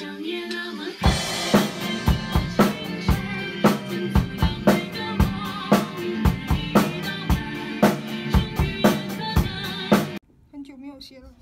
那么很久没有写了。